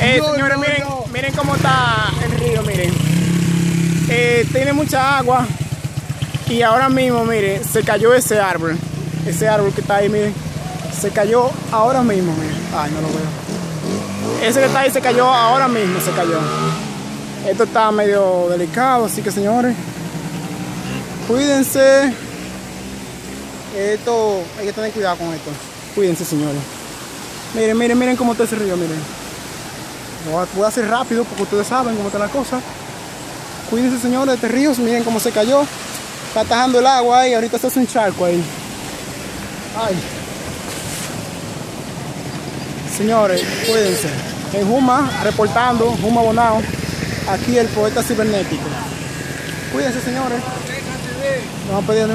Eh, No, señores, no, miren, no. miren cómo está el río, miren. Eh, tiene mucha agua. Y ahora mismo, miren, se cayó ese árbol. Ese árbol que está ahí, miren. Se cayó ahora mismo, miren. Ay, no lo veo. Ese que está ahí se cayó ahora mismo, se cayó. Esto está medio delicado, así que señores, cuídense. Esto, hay que tener cuidado con esto. Cuídense, señores. Miren, miren, miren cómo está ese río, miren. Voy a- hacer rápido porque ustedes saben cómo está la cosa. Cuídense, señores, de este río. Miren cómo se cayó. Está tajando el agua ahí. Ahorita se hace un charco ahí. Ay. Señores, cuídense. En Juma, reportando, Juma Bonao. Aquí el poeta cibernético. Cuídense, señores. Vamos a pedir.